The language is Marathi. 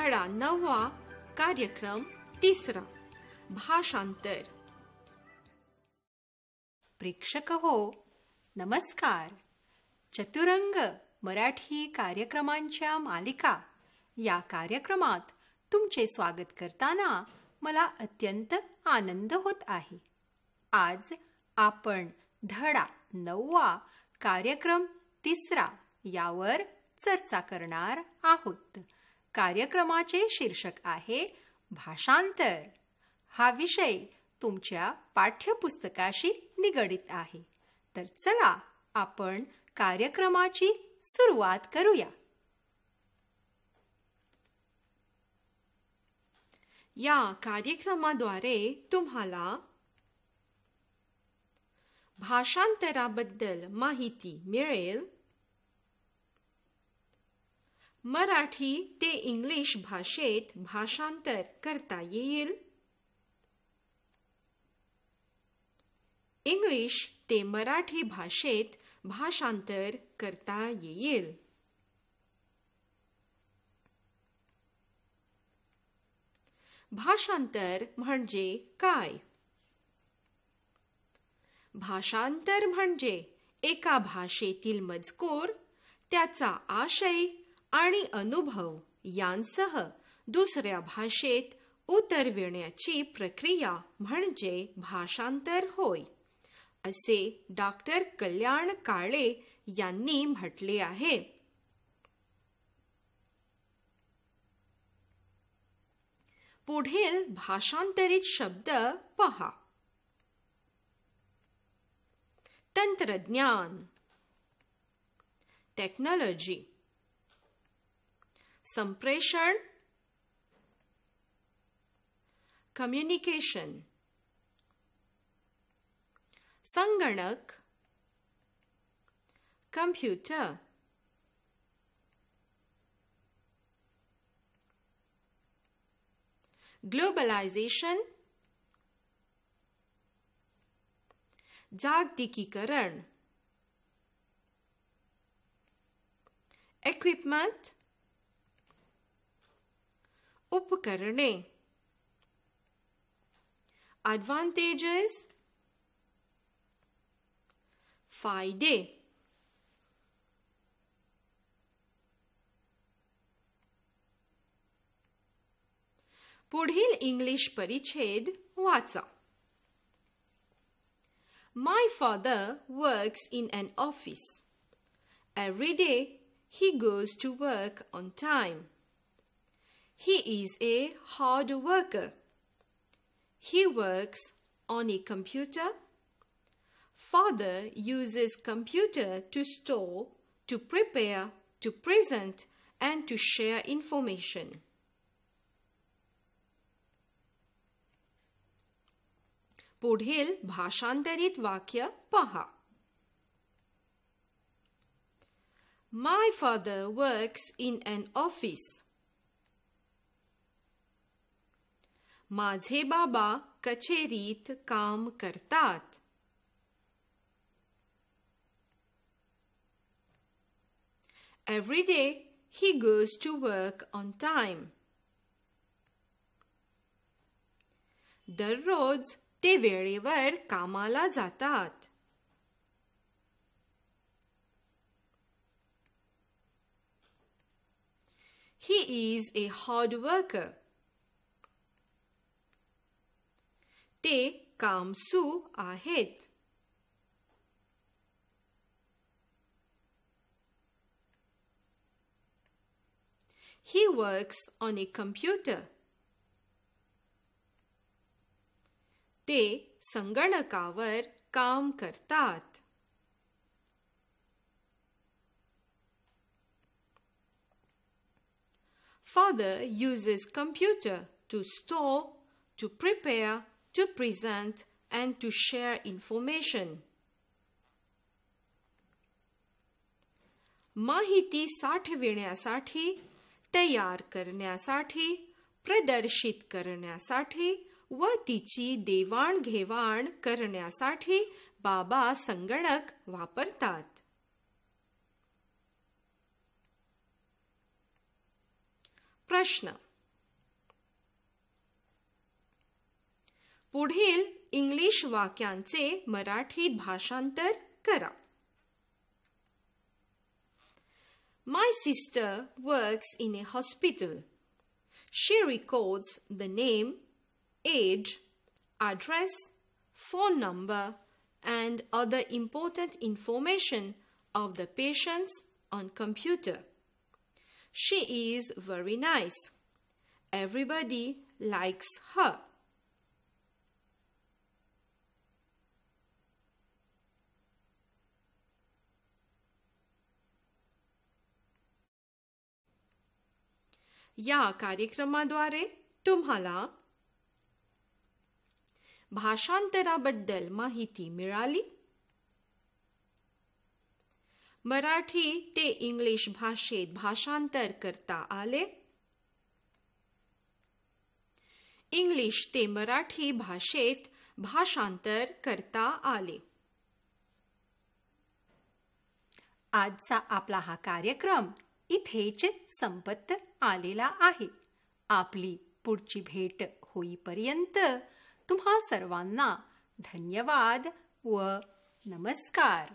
धडा नववा कार्यक्रम तिसरा भाषांतर. प्रेक्षक हो नमस्कार. चतुरंग मराठी कार्यक्रमांच्या मालिका. या कार्यक्रमात तुमचे स्वागत करताना मला अत्यंत आनंद होत आहे. आज आपण धडा नववा कार्यक्रम तिसरा यावर चर्चा करणार आहोत. कार्यक्रमाचे शीर्षक आहे भाषांतर. हा विषय तुमच्या पाठ्यपुस्तकाशी निगडित आहे. तर चला आपण कार्यक्रमाची सुरुवात करूया. या कार्यक्रमाद्वारे तुम्हाला भाषांतराबद्दल माहिती मिळेल. मराठी ते इंग्लिश भाषेत भाषांतर करता येईल. इंग्लिश ते मराठी भाषेत भाषांतर करता येईल. भाषांतर म्हणजे काय? भाषांतर म्हणजे एका भाषेतील मजकूर त्याचा आशय आणि अनुभव यांसह दुसऱ्या भाषेत उतरविण्याची प्रक्रिया म्हणजे भाषांतर होय असे डॉक्टर कल्याण काळे यांनी म्हटले आहे. पुढील भाषांतरित शब्द पहा. तंत्रज्ञान टेक्नॉलॉजी संप्रेषण कम्युनिकेशन संगणक कंप्यूटर ग्लोबलायझेशन जागतिकीकरण इक्विपमेंट उपकरणे advantages फायदे पुढील इंग्लिश परिच्छेद वाचा My father works in an office. Every day he goes to work on time. He is a hard worker. He works on a computer. Father uses computer to store, to prepare, to present, and to share information. पुढील भाषांतरित वाक्य पहा My father works in an office. माझे बाबा कचेरीत काम करतात Every day he goes to work on time. दररोज ते वेळेवर कामाला जातात He is a hard worker. ते कामसू आहेत He works on a computer. ते संगणकावर काम करतात Father uses computer to store, to prepare, to present, and to share information. माहिती साठविण्यासाठी तयार करण्यासाठी प्रदर्शित करण्यासाठी व तिची देवाणघेवाण करण्यासाठी बाबा संगणक वापरतात प्रश्न पुढील इंग्लिश वाक्यांचे मराठीत भाषांतर करा My sister works in a hospital. She records the name, age, address, phone number, and other important information of the patients on computer. She is very nice. Everybody likes her. या कार्यक्रमाद्वारे तुम्हाला भाषांतराबद्दल माहिती मिळाली. मराठी ते इंग्लिश भाषेत भाषांतर करता आले. इंग्लिश ते मराठी भाषेत भाषांतर करता आले. आजचा आपला हा कार्यक्रम इथेच संपत आलेला आहे. आपली पुढची भेट होईपर्यंत तुम्हा सर्वांना धन्यवाद व नमस्कार.